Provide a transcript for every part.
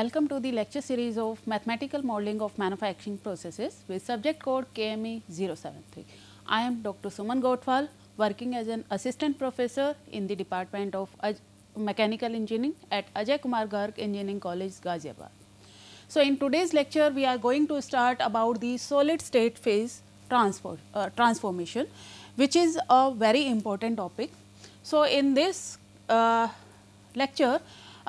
Welcome to the lecture series of Mathematical Modeling of Manufacturing Processes with subject code KME 073. I am Dr. Suman Gotwal working as an assistant professor in the Department of Mechanical Engineering at Ajay Kumar Garg Engineering College, Ghaziabad. So, in today's lecture we are going to start about the solid state phase transfer, uh, transformation which is a very important topic. So, in this uh, lecture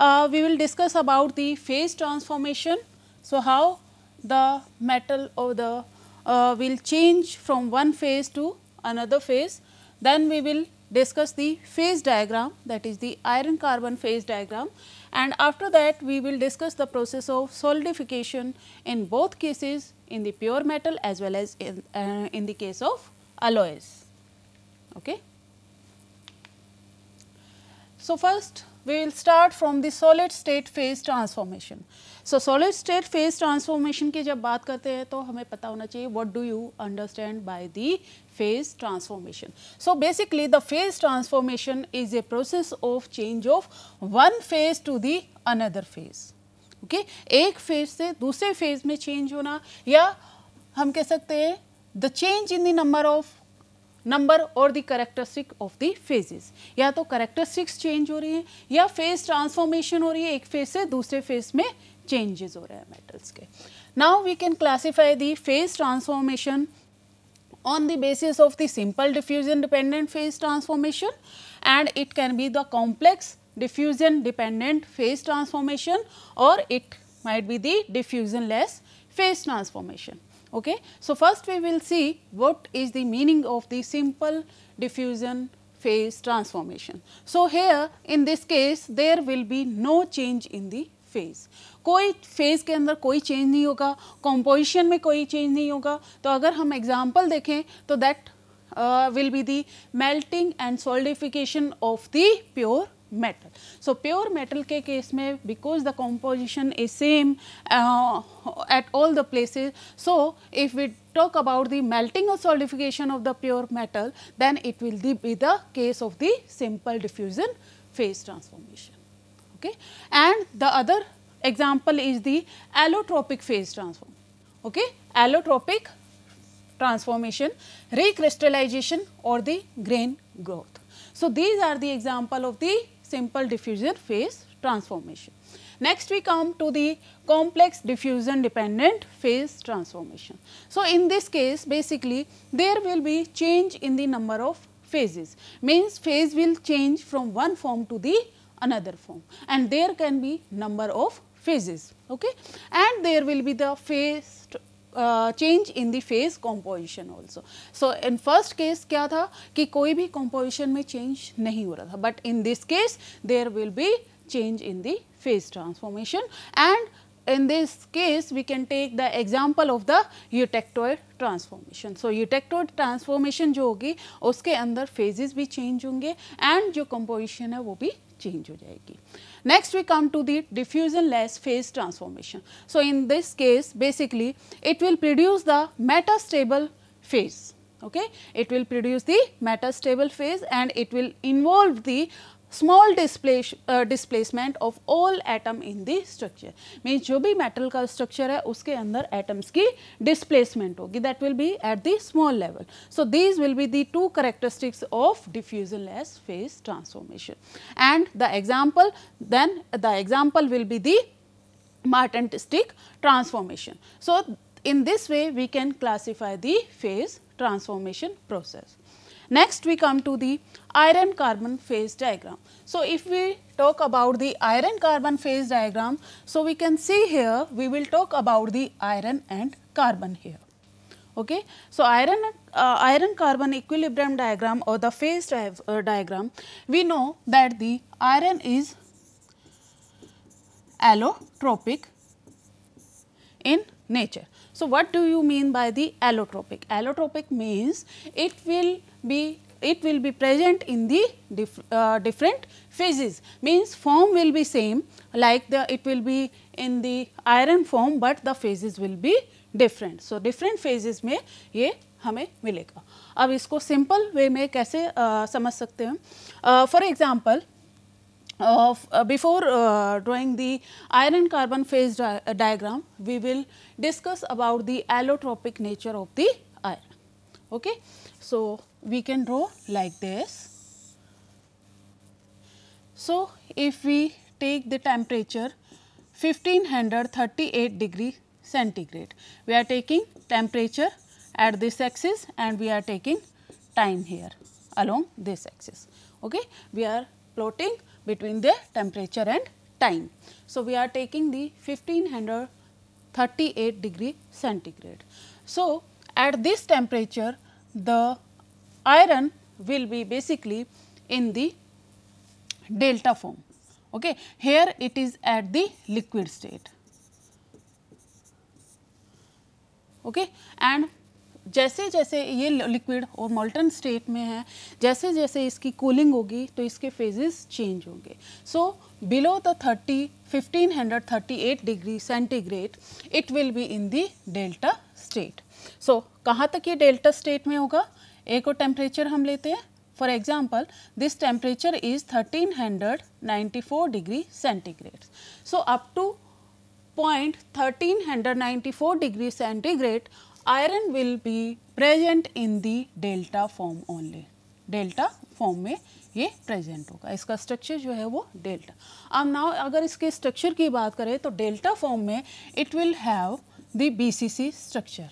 uh, we will discuss about the phase transformation. So, how the metal or the uh, will change from one phase to another phase. Then we will discuss the phase diagram that is the iron carbon phase diagram and after that we will discuss the process of solidification in both cases in the pure metal as well as in, uh, in the case of alloys. Okay. So, first we will start from the solid state phase transformation. So, solid state phase transformation की जब बात करते हैं तो हमें पता होना चाहिए what do you understand by the phase transformation. So, basically the phase transformation is a process of change of one phase to the another phase. Okay? एक फ़ेज़ से दूसरे फ़ेज़ में चेंज होना या हम कह सकते हैं the change in the number of number और the characteristic of the phases या तो करेक्टरिस्टिक्स चेंज हो रही हैं, या फ़ेज़ ट्रांसफॉर्मेशन हो रही है, एक फ़ेज़ से दूसरे फ़ेज़ में चेंजेस हो रहे हैं मेटल्स के। Now we can classify the phase transformation on the basis of the simple diffusion dependent phase transformation and it can be the complex diffusion dependent phase transformation और it might be the diffusionless phase transformation Okay. So, first we will see what is the meaning of the simple diffusion phase transformation. So, here in this case there will be no change in the phase. कोई phase के अंदर कोई change नहीं होगा composition में कोई change नहीं होगा तो अगर हम एग्जांपल देखें तो that will be the melting and solidification of the pure metal. So, pure metal case में because the composition is same uh, at all the places. So, if we talk about the melting or solidification of the pure metal then it will be the case of the simple diffusion phase transformation. Okay. And the other example is the allotropic phase transform. Okay. Allotropic transformation, recrystallization or the grain growth. So, these are the example of the simple diffusion phase transformation. Next we come to the complex diffusion dependent phase transformation. So, in this case basically there will be change in the number of phases means phase will change from one form to the another form and there can be number of phases okay and there will be the phase change in the phase composition also so in first case क्या था कि कोई भी composition में change नहीं हो रहा था but in this case there will be change in the phase transformation and in this case we can take the example of the eutectoid transformation. So, eutectoid transformation जो होगी उसके अंदर phases भी change होंगे and जो composition है वो भी change हो जाएगी. Next we come to the diffusion less phase transformation. So, in this case basically it will produce the metastable phase. Okay. It will produce the metastable phase and it will involve the small displace, uh, displacement of all atom in the structure means जो भी metal का structure है उसके अंदर atoms की displacement होगी that will be at the small level. So, these will be the two characteristics of diffusionless phase transformation and the example then the example will be the Martin-Stich transformation. So, in this way we can classify the phase transformation process. Next we come to the iron carbon phase diagram. So, if we talk about the iron carbon phase diagram, so we can see here we will talk about the iron and carbon here. Okay. So, iron uh, iron carbon equilibrium diagram or the phase di uh, diagram, we know that the iron is allotropic in nature. So, what do you mean by the allotropic? Allotropic means it will be it will be present in the dif, uh, different phases means form will be same like the it will be in the iron form, but the phases will be different. So, different phases में ये हमें मिलेगा अब इसको simple way में कैसे uh, समझ सकते हैं uh, example of uh, before uh, drawing the iron carbon phase di uh, diagram we will discuss about the allotropic nature of the iron okay so we can draw like this so if we take the temperature 1538 degree centigrade we are taking temperature at this axis and we are taking time here along this axis okay we are plotting between the temperature and time. So, we are taking the 1538 degree centigrade. So, at this temperature the iron will be basically in the delta form. Okay. Here it is at the liquid state. Okay. And जैसे जैसे ये liquid और molten state में है, जैसे जैसे इसकी cooling होगी तो इसके फेजेस चेंज होंगे so below the thirty fifteen hundred thirty eight degree centigrade it will be in the delta state so कहाँ तक ये डेल्टा स्टेट में होगा एक और टेम्परेचर हम लेते हैं। For example this temperature is thirteen hundred ninety four degree centigrade so up to point thirteen hundred ninety four degree centigrade iron will be present in the delta form only delta form में ये present होगा। इसका structure जो है वो delta अब now अगर इसके स्ट्रक्चर की बात करें तो डेल्टा फॉर्म में it will have the BCC structure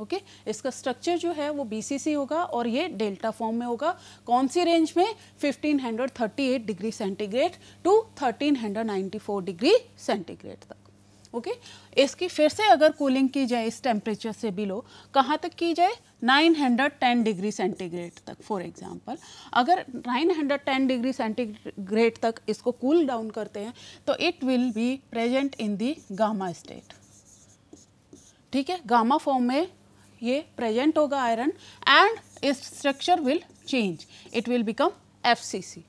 okay? okay? इसका स्ट्रक्चर जो है वो बीसीसी होगा और ये डेल्टा फॉर्म में होगा। कौन सी रेंज में? 1538 degree centigrade to 1394 degree centigrade तक। ओके? okay? इसकी फिर से अगर कूलिंग की जाए, इस टेम्परेचर से बिलो कहाँ तक की जाए? 910 डिग्री सेंटीग्रेड तक फॉर एग्जांपल अगर 910 डिग्री सेंटीग्रेड तक इसको कूल cool डाउन करते हैं तो it will be present in the gamma state ठीक है? गामा फॉर्म में ये प्रेजेंट होगा iron and its structure will change it will become F C C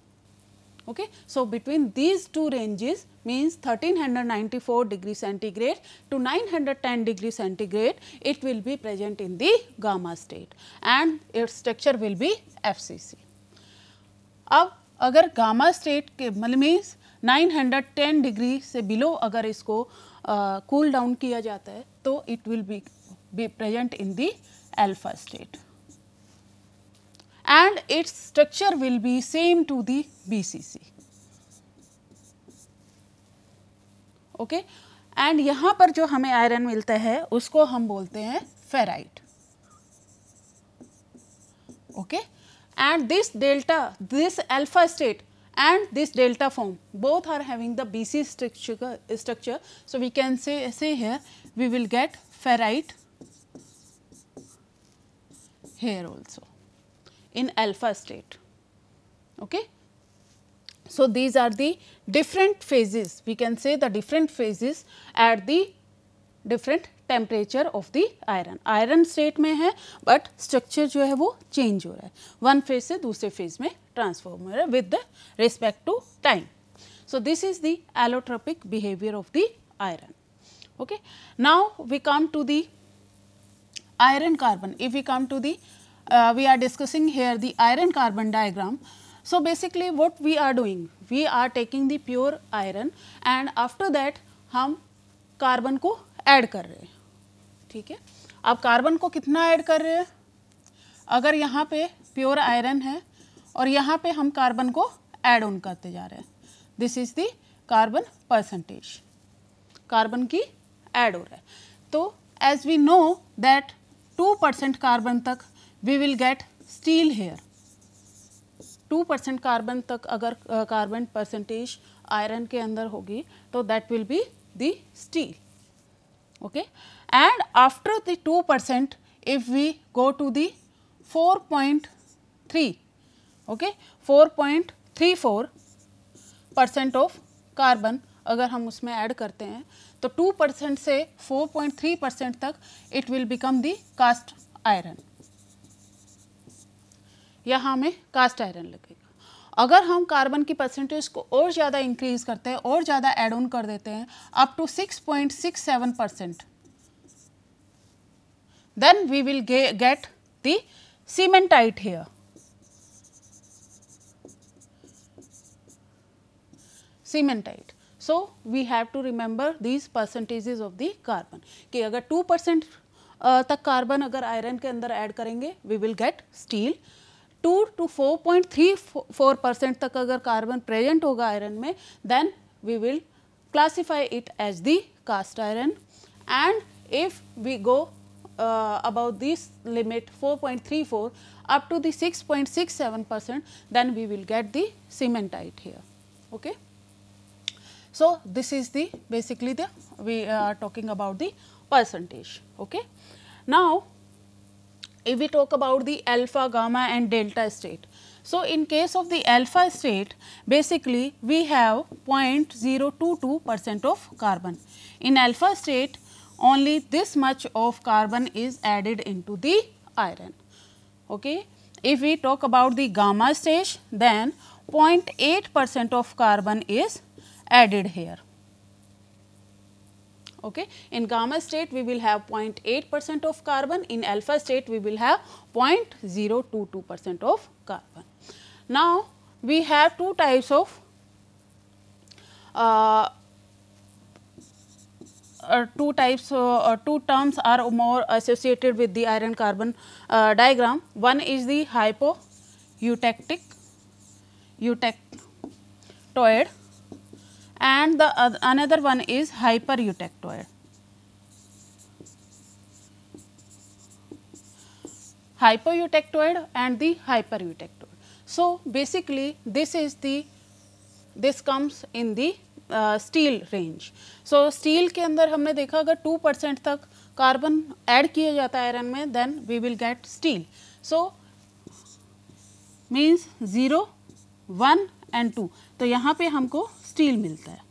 okay so between these two ranges means 1394 degree centigrade to 910 degree centigrade it will be present in the gamma state and it structure will be F C C अब अगर gamma state के मतलब means 910 degree से below अगर इसको cool uh, down cool किया जाता है तो it will be be present in the alpha state and its structure will be same to the BCC. okay? And यहाँ पर जो हमें आयरन मिलता है उसको हम बोलते हैं ferrite okay and this delta this alpha state and this delta form both are having the BC structure, structure. So, we can say, say here we will get ferrite here also in alpha state. Okay. So, these are the different phases we can say the different phases at the different temperature of the iron iron state में है but structure जो है वो change हो रहा है one phase से दूसरे फेज में ट्रांसफॉर्म हो रहा है with the respect to time so this is the allotropic behaviour of the iron okay now we come to the iron carbon if we come to the uh, we are discussing here the iron carbon diagram. So, basically what we are doing, we are taking the pure iron and after that हम carbon को add कर रहे हैं ठीक है अब carbon को कितना ऐड कर रहे हैं अगर यहाँ पे प्योर आयरन है और यहाँ पे हम कार्बन को ऐड ऑन करते जा रहे हैं this is the carbon percentage carbon की ऐड हो रहा है तो as we know that two percent carbon तक we will get steel here two percent carbon तक अगर कार्बन परसेंटेज आयरन के अंदर होगी तो that will be the steel okay and after the two percent four point three okay four point three four percent of carbon अगर हम उसमें add करते हैं तो टू परसेंट से फोर पॉइंट थ्री परसेंट तक it will become the cast iron यहाँ हमें कास्ट आयरन लगेगा। अगर हम कार्बन की परसेंटेज को और ज़्यादा इंक्रीज करते हैं, और ज़्यादा एड ऑन कर देते हैं up to 6.67 percent then we will get the cementite here cementite. So we have to remember these percentages of the carbon कि अगर टू परसेंट तक कार्बन अगर आयरन के अंदर ऐड करेंगे we will get steel two two four point three four percent तक अगर carbon present होगा आयरन में then we will classify it as the cast iron and if we go about this limit four point three four up to six point six seven percent then we will get the cementite here okay okay? So, this is the basically the we are talking about the percentage. Okay. Now, if we talk about the alpha, gamma and delta state. So, in case of the alpha state basically we have 0.022 percent of carbon. In alpha state only this much of carbon is added into the iron. Okay. If we talk about the gamma stage then 0.8 percent of carbon is added here. Okay. In gamma state we will have 0.8 percent of carbon, in alpha state we will have 0.022 percent of carbon. Now, we have two types of uh, uh, two types uh, uh two terms are more associated with the iron carbon uh, diagram. One is the hypoeutectic eutectoid and the uh, another one is hypereutectoid. Hypoeutectoid and the hypereutectoid. So, basically this is the this comes in the steel range so steel के अंदर हमने देखा अगर two percent तक carbon add किया जाता है iron में then we will get steel so means zero one and two तो यहाँ पे हमको स्टील मिलता है।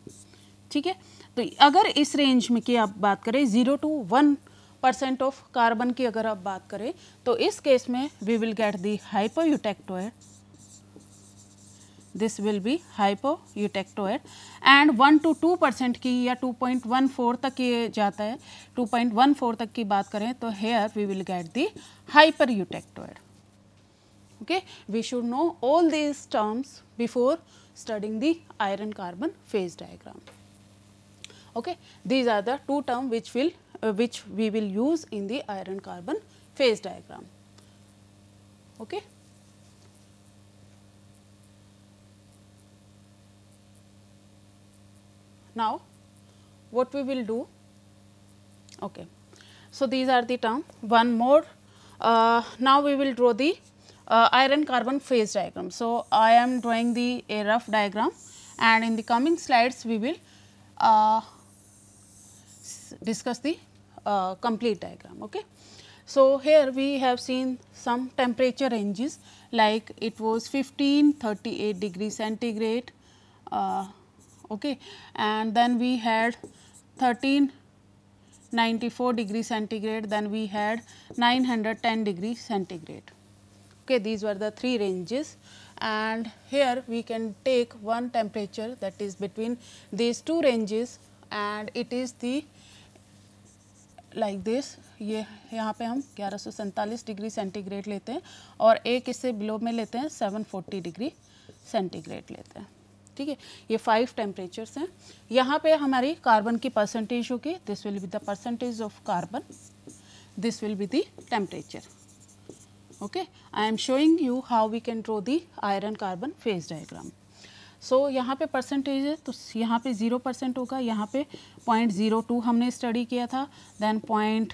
ठीक है? तो अगर इस रेंज में की आप बात करें zero two one percent of carbon की अगर आप बात करें तो इस केस में we will get the hypoeutectoid this will be hypoeutectoid and one two two percent की या टू पॉइंट वन फोर तक ये जाता है। टू पॉइंट वन फोर तक की बात करें तो here we will get the hyper eutectoid okay? We should know all these terms before studying the iron carbon phase diagram. Okay these are the two terms which will uh, which we will use in the iron carbon phase diagram. Okay. Now what we will do? Okay. So these are the term. One more. Uh, now we will draw the uh, iron carbon phase diagram. So, I am drawing the a rough diagram and in the coming slides we will uh, discuss the uh, complete diagram. Okay. So, here we have seen some temperature ranges like it was 15 38 degree centigrade uh, okay. and then we had 13 94 degree centigrade then we had 910 degree centigrade. Okay, these were the three ranges. And here we can take one temperature that is between these two ranges. And it is the like this ये यहाँ पे हम ग्यारह degree centigrade लेते हैं और एक इससे बिलो में लेते हैं 740 डिग्री सेंटीग्रेड लेते हैं। ठीक है? ये फाइव टेम्परेचर्स हैं। यहाँ पे हमारी कार्बन की परसेंटेज होगी। This will be the percentage of carbon this will be the temperature okay? I am showing you how we can draw the iron carbon phase diagram. So so, यहाँ पे percentage है तो यहाँ पे zero percent होगा यहाँ पे point zero two हमने स्टडी किया था देन पॉइंट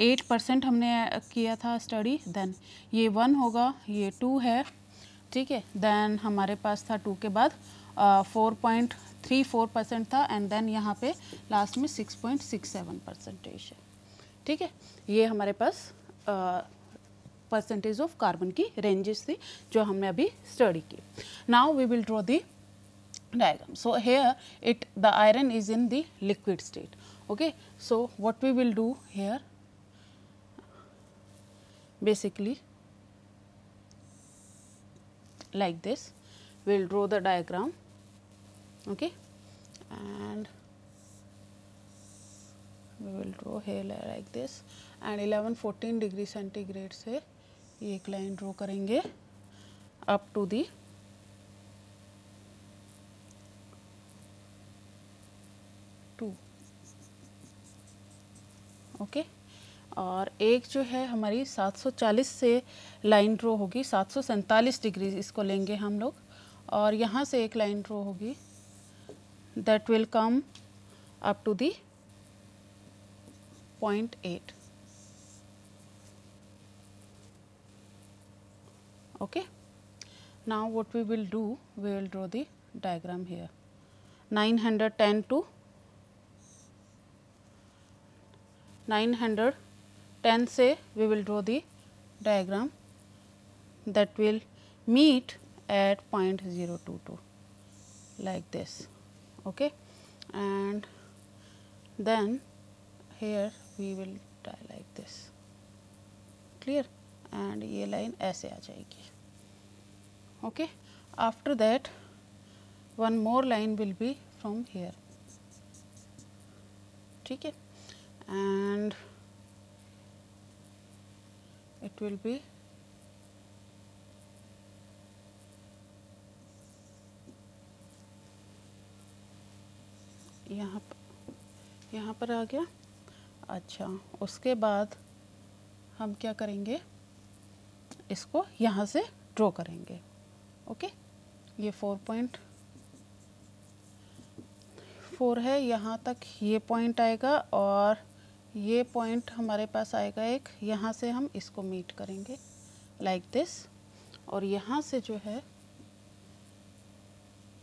एट परसेंट हमने किया था स्टडी देन ये वन होगा ये टू है ठीक है? देन हमारे पास था टू के बाद four point three four percent था एंड देन यहाँ पे लास्ट में six point six seven percentage है ठीक है? ये हमारे पास uh, परसेंटेज ऑफ़ कार्बन की रेंजेस थी जो हमने अभी स्टडी की। Now we will draw the diagram so here it the iron is in the liquid state okay so what we will do here basically like this will draw the diagram okay and we will draw here like this and 11, 14 degree centigrade से ये एक line draw करेंगे up to the two okay और एक जो है हमारी 740 से लाइन ड्रो होगी, सात सौ सैंतालीस डिग्री इसको लेंगे हम लोग। और यहाँ से एक लाइन ड्रो होगी। That will come up to the point eight okay. Now what we will do we will draw the diagram here. 910 to 910 say we will draw the diagram that will meet at point 022 like this. Okay. And then here we will tie like this. Clear and ये line ऐसे आ जाएगी। Okay after that one more line will be from here ठीक है? And it will B यहाँ यहाँ पर आ गया। अच्छा उसके बाद हम क्या करेंगे? इसको यहाँ से ड्रॉ करेंगे। ओके ये फोर पॉइंट फोर है, यहाँ तक ये पॉइंट आएगा और ये पॉइंट हमारे पास आएगा एक, यहाँ से हम इसको मीट करेंगे लाइक like दिस और यहाँ से जो है,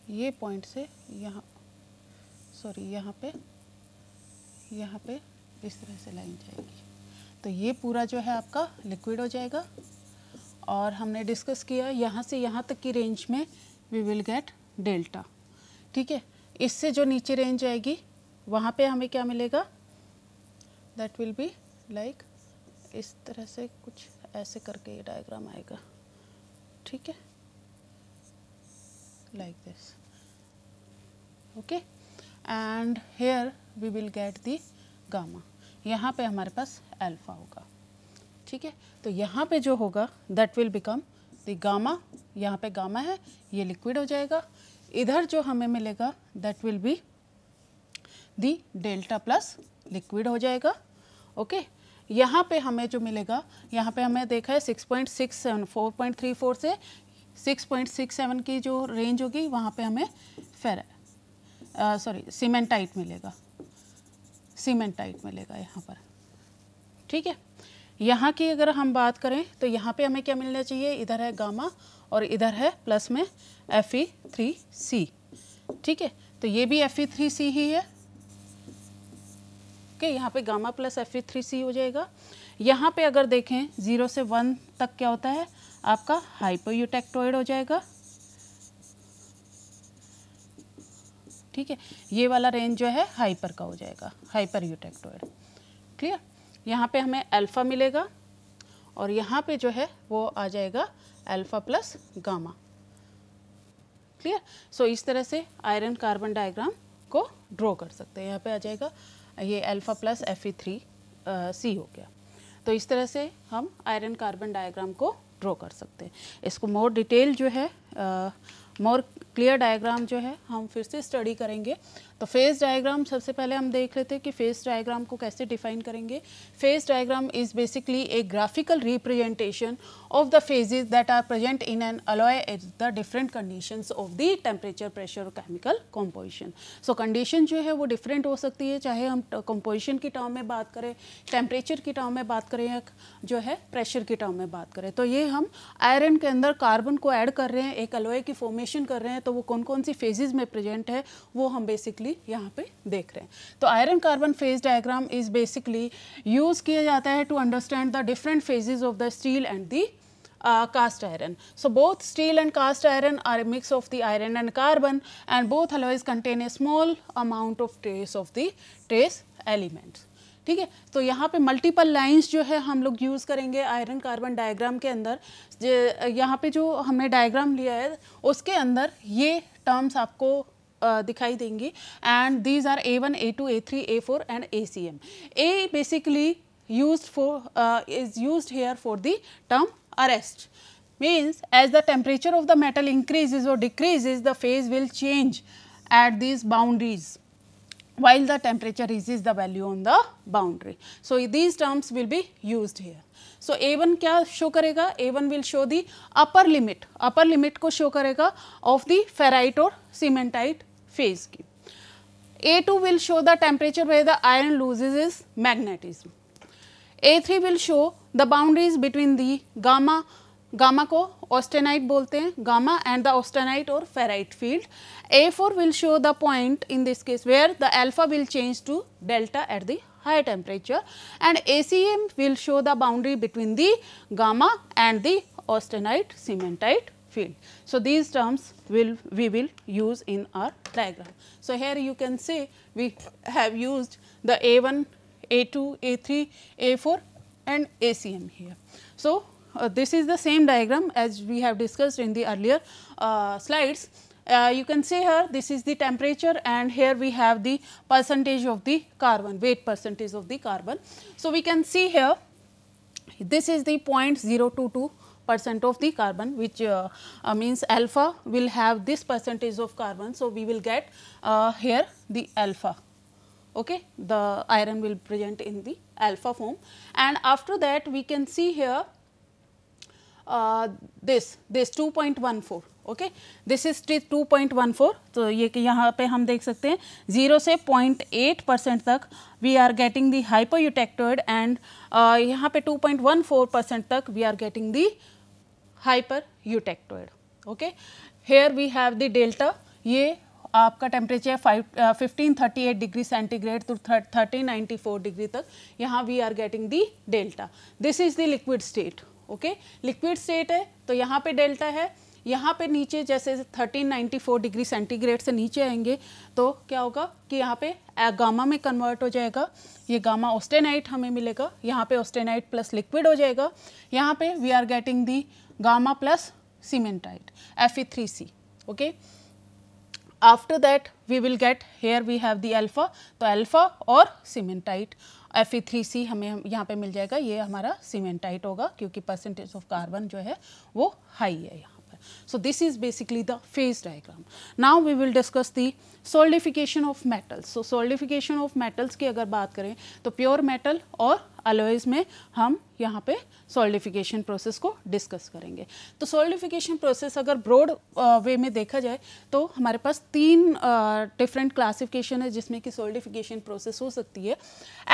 ये पॉइंट से यहाँ सॉरी यहाँ पे यहाँ पे इस तरह से लाइन जाएगी। तो ये पूरा जो है आपका लिक्विड हो जाएगा। और हमने डिस्कस किया, यहाँ से यहाँ तक की रेंज में वी विल गेट डेल्टा ठीक है? इससे जो नीचे रेंज आएगी, वहाँ पे हमें क्या मिलेगा? दैट विल बी लाइक इस तरह से कुछ ऐसे करके ये डायग्राम आएगा. ठीक है? Like this okay and here we will get the gamma यहाँ पे हमारे पास अल्फ़ा होगा. ठीक है? तो यहाँ पे जो होगा that will become the gamma यहाँ पे गामा है, ये लिक्विड हो जाएगा। इधर जो हमें मिलेगा that will be the delta plus liquid हो जाएगा ओके okay? यहाँ पे हमें जो मिलेगा, यहाँ पे हमें देखा है six point six seven four point three four से सिक्स पॉइंट सिक्स सेवन की जो रेंज होगी, वहाँ पे हमें फेर सॉरी सीमेंटाइट मिलेगा। सीमेंटाइट मिलेगा यहाँ पर, ठीक है? यहाँ की अगर हम बात करें तो यहाँ पे हमें क्या मिलना चाहिए? इधर है गामा और इधर है प्लस में एफ़ ई थ्री सी ठीक है? तो ये भी एफ़ ई थ्री सी ही है। ओके, यहाँ पे gamma plus F E three C हो जाएगा। यहाँ पे अगर देखें, ज़ीरो से वन तक क्या होता है? आपका हाइपोयूटेक्टोइड हो जाएगा। ठीक है? ये वाला रेंज जो है, हाइपर का हो जाएगा हाइपर यूटेक्टोइड क्लियर? यहाँ पे हमें अल्फ़ा मिलेगा और यहाँ पे जो है वो आ जाएगा alpha plus gamma clear so इस तरह से आयरन कार्बन डायग्राम को ड्रॉ कर सकते हैं। यहाँ पे आ जाएगा ये alpha plus F three C हो गया। तो इस तरह से हम आयरन कार्बन डायग्राम को ड्रॉ कर सकते हैं। इसको मोर डिटेल जो है मोर क्लियर डायग्राम जो है, हम फिर से स्टडी करेंगे। तो फेस डायग्राम सबसे पहले हम देख लेते हैं कि फेस डायग्राम को कैसे डिफाइन करेंगे। Phase diagram is basically a graphical representation of the phases that are present in an alloy at the different conditions of the temperature pressure और केमिकल कॉम्पोजिशन सो कंडीशन जो है वो different हो सकती है, चाहे हम कॉम्पोजिशन की टर्म में बात करें टेम्परेचर की टर्म में बात करें या जो है प्रेशर की टर्म में बात करें। तो ये हम आयरन के अंदर कार्बन को ऐड कर रहे हैं, एक अलॉय की फॉर्मेशन कर रहे हैं तो वो कौन कौन सी फेजेज में प्रेजेंट है, वो हम बेसिकली यहाँ पे देख रहे हैं तो iron carbon phase diagram is basically use किया जाता है to understand the different phases of the steel and the Uh, cast iron. So both steel and cast iron are a mix of the iron and carbon and both alloys contain a small amount of trace of the trace. ठीक है तो यहाँ पे multiple lines जो है हम लोग use करेंगे आयरन कार्बन डायग्राम के अंदर यहाँ पे जो हमने डायग्राम लिया है उसके अंदर ये टर्म्स आपको दिखाई देंगी and these are A one A two A three A four and A C M A basically used for uh, is used here for the term arrest means as the temperature of the metal increases or decreases the phase will change at these boundaries while the temperature reaches the value on the boundary. So, these terms will be used here. So, A1 क्या show करेगा A1 will show the upper limit upper limit को show करेगा of the ferrite or cementite phase की A2 will show the temperature where the iron loses its magnetism. A3 will show the boundaries between the gamma gamma को austenite बोलते हैं gamma and the austenite और ferrite field A four will show the point in this case where the alpha will change to delta at the higher temperature and ACM will show the boundary between the gamma and the austenite cementite field. So, these terms will we will use in our diagram. So, here you can see we have used the A1, A2, A3, A4 and ACM here. So, uh, this is the same diagram as we have discussed in the earlier uh, slides. Uh, you can see here this is the temperature and here we have the percentage of the carbon, weight percentage of the carbon. So, we can see here this is the 0.022 percent of the carbon which uh, uh, means alpha will have this percentage of carbon. So, we will get uh, here the alpha okay the iron will present in the alpha form and after that we can see here this this 2.14 okay this is two point one four तो ये कि यहाँ पे हम देख सकते हैं zero से पॉइंट एट परसेंट तक we are getting the hyper eutectoid and यहाँ पे two point one four percent तक we are getting the hyper okay here we have the delta ये आपका temperature five fifteen thirty eight degree centigrade to thirteen ninety four degree तक यहाँ we are getting the delta this is the liquid state okay liquid state है तो यहाँ पे delta है. यहाँ पे नीचे जैसे 1394 डिग्री सेंटीग्रेड से नीचे आएँगे तो क्या होगा कि यहाँ पे गामा में कन्वर्ट हो जाएगा. ये गामा ऑस्टेनाइट हमें मिलेगा. यहाँ पे ऑस्टेनाइट प्लस लिक्विड हो जाएगा. यहाँ पे we are getting the cementite F E three C okay after that we will get here we have alpha. or तो एफ़ ई थ्री सी हमें यहाँ पे मिल जाएगा, ये हमारा सीमेंटाइट होगा, क्योंकि परसेंटेज ऑफ़ कार्बन जो है, वो हाई है यहाँ। So this is basically the phase diagram now we will discuss the solidification of metals so solidification of metals की अगर बात करें तो प्योर मेटल और अलॉयज़ में हम यहाँ पे सोल्डिफिकेशन प्रोसेस को डिस्कस करेंगे। तो सोल्डिफिकेशन प्रोसेस अगर ब्रॉड वे में देखा जाए तो हमारे पास तीन डिफरेंट क्लासिफिकेशन है जिसमें कि सोल्डिफिकेशन प्रोसेस हो सकती है।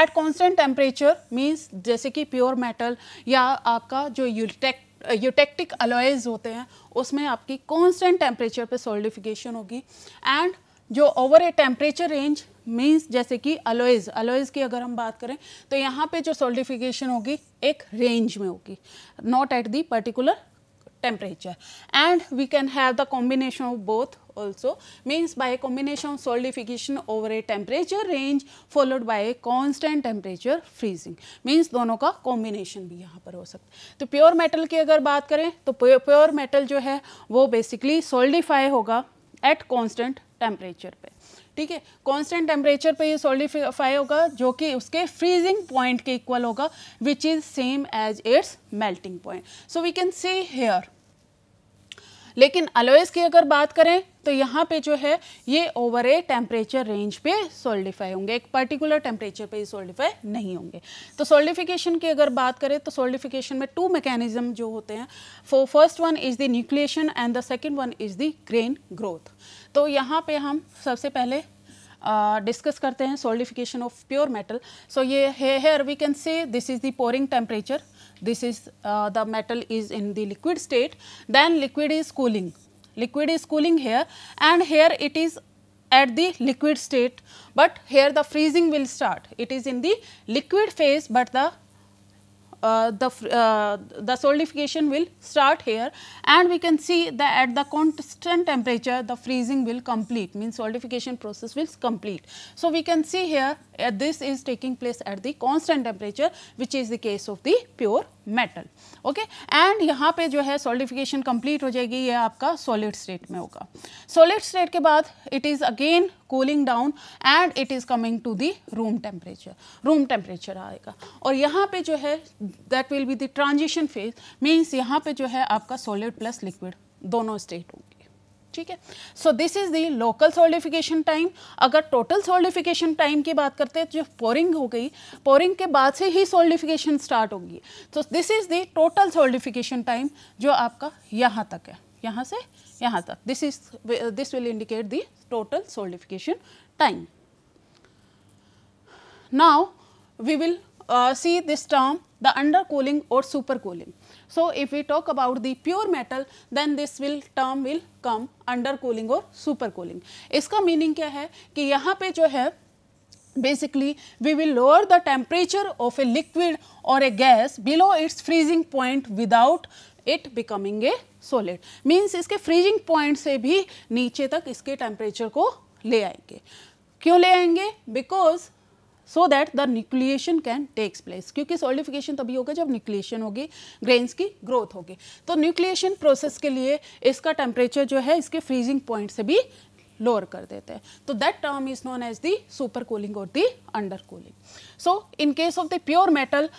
एट कॉन्स्टेंट टेम्परेचर मीन्स जैसे कि प्योर मेटल या आपका जो यूटेक यूटेक्टिक अलॉयज़ होते हैं, उसमें आपकी कॉन्स्टेंट टेम्परेचर पर सोल्डिफिकेशन होगी। एंड जो over a temperature range means जैसे कि अलोइज अलोइज की अगर हम बात करें तो यहाँ पे जो सोल्डिफिकेशन होगी, एक रेंज में होगी not at the particular temperature. And we can have the combination of both also means by a combination of solidification over a temperature range followed by a constant temperature freezing. Means दोनों का combination भी यहाँ पर हो सकता है। तो pure metal की अगर बात करें तो प्योर मेटल जो है, वो बेसिकली सोल्डिफाई होगा एट कॉन्स्टेंट टेम्परेचर पे। ठीक है? कांस्टेंट टेम्परेचर पे ये सॉलिडिफाई होगा, जो कि उसके फ्रीजिंग पॉइंट के इक्वल होगा which is same as its melting point so we can see here लेकिन अलोइस की अगर बात करें तो यहाँ पे जो है ये ओवर ए टेम्परेचर रेंज पे सोल्डिफाई होंगे। एक पर्टिकुलर टेम्परेचर पे सोल्डिफाई नहीं होंगे। तो सोल्डिफिकेशन की अगर बात करें तो सोल्डिफिकेशन में टू मैकेनिज्म जो होते हैं फो first one is the nucleation and the second one is the grain growth तो यहाँ पे हम सबसे पहले डिस्कस uh, करते हैं solidification of pure metal so ये here we can say this is the pouring temperature this is uh, the metal is in the liquid state then liquid is cooling liquid is cooling here and here it is at the liquid state but here the freezing will start it is in the liquid phase but the uh, the uh, the solidification will start here and we can see that at the constant temperature the freezing will complete means solidification process will complete. So, we can see here uh, this is taking place at the constant temperature which is the case of the pure metal okay and यहाँ पे जो है solidification complete हो जाएगी ये आपका solid state में होगा. सॉलिड स्टेट के बाद it is again cooling down and it is coming to the room temperature room temperature आएगा. और यहाँ पे जो है that will be the transition phase means यहाँ पे जो है आपका सॉलिड प्लस लिक्विड दोनों स्टेट होंगे. ठीक है? So this is the local solidification time अगर टोटल सोलिफिकेशन टाइम की बात करते हैं जो पोरिंग हो गई पोरिंग के बाद से ही सोलिफिकेशन स्टार्ट होगी। तो this is the total solidification time जो आपका यहाँ तक है। यहाँ से यहाँ तक। This is this will indicate the total solidification time now we will see this term, the undercooling or supercooling. So, if we talk about the pure metal then this will term will come undercooling or supercooling. इसका meaning क्या है कि यहाँ पे जो है basically we will lower the temperature of a liquid or a gas below its freezing point without it becoming a solid means इसके freezing point से भी नीचे तक इसके temperature को ले आएँगे क्यों ले आएँगे because so that the nucleation can takes place क्योंकि सॉलिफिकेशन तभी होगा जब न्यूक्लिएशन होगी ग्रेन्स की ग्रोथ होगी। तो न्यूक्लिएशन प्रोसेस के लिए इसका टेम्परेचर जो है, इसके फ्रीजिंग पॉइंट से भी लोअर कर देते हैं। तो that term is known as the super cooling और the under cooling so in case of the pure metal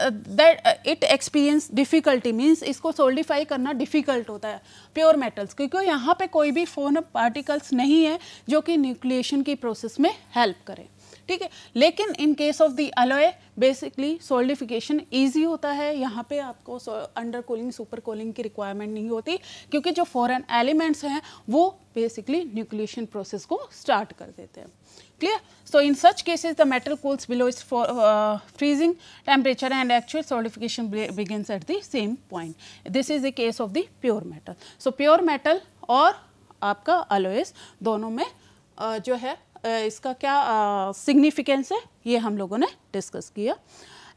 that it experience difficulty means इसको सोल्डिफाई करना डिफ़िकल्ट होता है प्योर मेटल्स क्योंकि यहाँ पे कोई भी फ़ोन पार्टिकल्स नहीं है जो कि न्यूक्लिएशन की प्रोसेस में हेल्प करें। ठीक है? लेकिन in case of the alloy basically solidification easy होता है। यहाँ पे आपको अंडर कोलिंग सुपर कोलिंग की रिक्वायरमेंट नहीं होती, क्योंकि जो फॉरन एलिमेंट्स हैं, वो बेसिकली न्यूक्लिएशन प्रोसेस को स्टार्ट कर देते हैं। Clear so in such cases the metal cools below is freezing temperature and actual solidification begins at the same point this is the case of the pure metal so pure metal और आपका अलोएस दोनों में uh, जो है इसका क्या significance है? ये हम लोगों ने डिस्कस किया।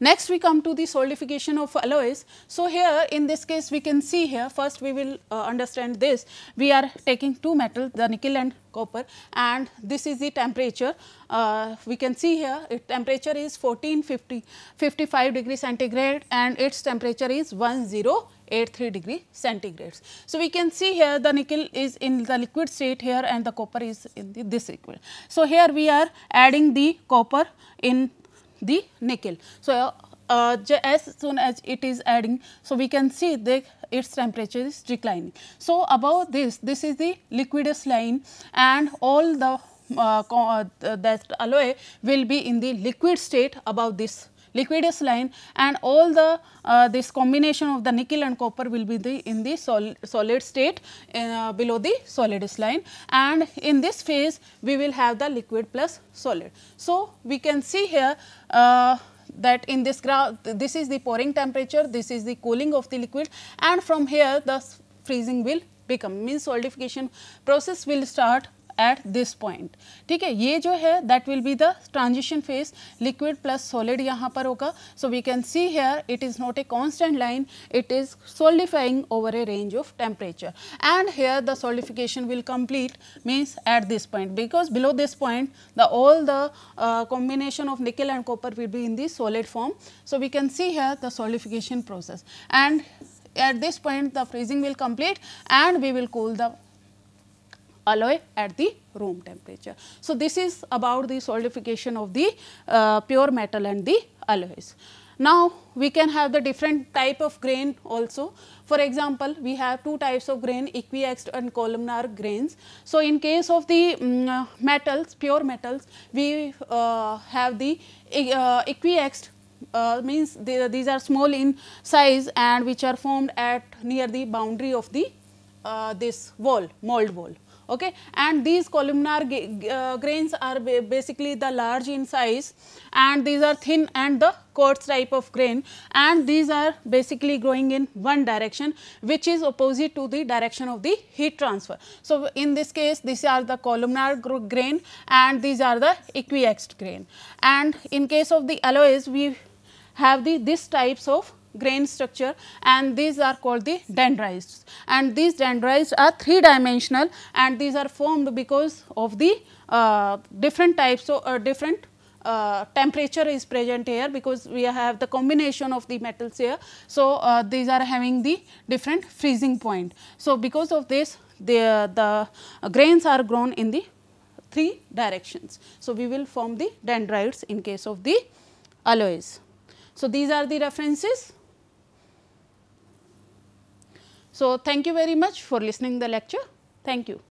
Next we come to the solidification of alloys. So here in this case we can see here first we will uh, understand this. We are taking two metals the nickel and copper and this is the temperature. Uh, we can see here its temperature is 1450 55 degree centigrade and its temperature is 1083 degree centigrades. So we can see here the nickel is in the liquid state here and the copper is in the, this liquid. So here we are adding the copper in the nickel. So, uh, as soon as it is adding, so we can see that its temperature is declining. So, above this, this is the liquidus line and all the uh, uh, that alloy will be in the liquid state above this liquidus line and all the uh, this combination of the nickel and copper will be the in the sol solid state uh, below the solidus line and in this phase we will have the liquid plus solid. So, we can see here uh, that in this graph this is the pouring temperature, this is the cooling of the liquid and from here the freezing will become means solidification process will start at this point ठीक है ये जो है that will be the transition phase liquid plus solid यहाँ पर होगा so we can see here it is not a constant line it is solidifying over a range of temperature and here the solidification will complete means at this point because below this point the all the combination of nickel and copper will be in the solid form. So, we can see here the solidification process and at this point the freezing will complete and we will cool the alloy at the room temperature. So, this is about the solidification of the uh, pure metal and the alloys. Now, we can have the different type of grain also. For example, we have two types of grain equiaxed and columnar grains. So, in case of the um, metals, pure metals, we uh, have the uh, equiaxed uh, means these are small in size and which are formed at near the boundary of the uh, this wall, mold wall okay and these columnar uh, grains are basically the large in size and these are thin and the quartz type of grain and these are basically growing in one direction which is opposite to the direction of the heat transfer. So, in this case these are the columnar grain and these are the equiaxed grain and in case of the alloys we have the this types of grain structure and these are called the dendrites and these dendrites are three dimensional and these are formed because of the uh, different types of uh, different uh, temperature is present here because we have the combination of the metals here. So, uh, these are having the different freezing point. So, because of this the, the grains are grown in the three directions. So, we will form the dendrites in case of the alloys. So, these are the references. So, thank you very much for listening the lecture. Thank you.